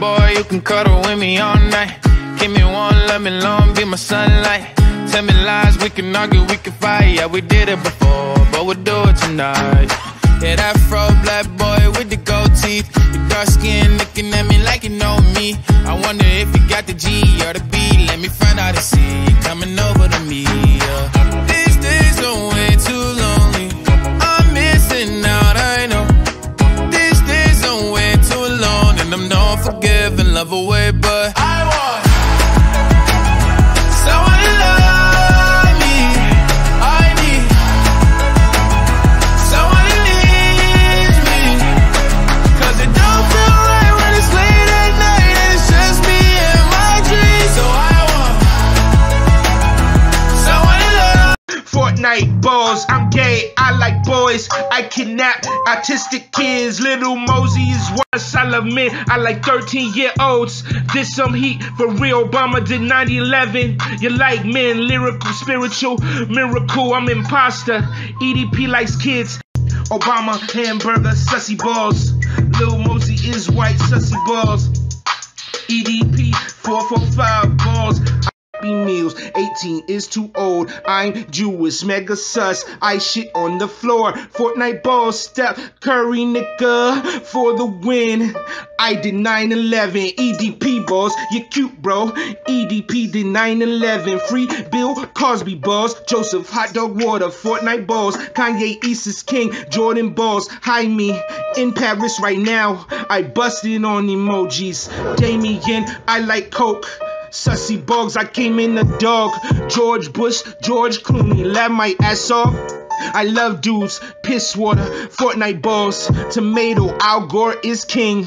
boy, you can cuddle with me all night. Give me one, let me long, be my sunlight. Tell me lies, we can argue, we can fight. Yeah, we did it before, but we'll do it tonight. Yeah, that fro black boy with the gold teeth. Your dark skin looking at me like you know me. I wonder if you got the G or the B. Let me find out and see you coming over to me. Away, but Fortnite balls, I'm gay, I like boys. I kidnap autistic kids. Little I love men. I like 13 year olds. This some heat for real. Obama did 9 11. You like men, lyrical, spiritual, miracle. I'm imposter. EDP likes kids. Obama, hamburger, sussy balls. Lil Mosey is white, sussy balls. EDP, 445 balls. Happy 18 is too old. I'm Jewish, mega sus. I shit on the floor. Fortnite ball step, Curry nigga for the win. I did 9 11. EDP balls, you cute, bro. EDP did 9 11. Free Bill Cosby balls. Joseph Hot Dog Water. Fortnite balls. Kanye East is king. Jordan balls. Hi me in Paris right now. I busted on emojis. Damien, I like Coke. Sussy bugs, I came in the dark. George Bush, George Clooney, laugh my ass off. I love dudes, piss water, Fortnite balls, tomato, Al Gore is king.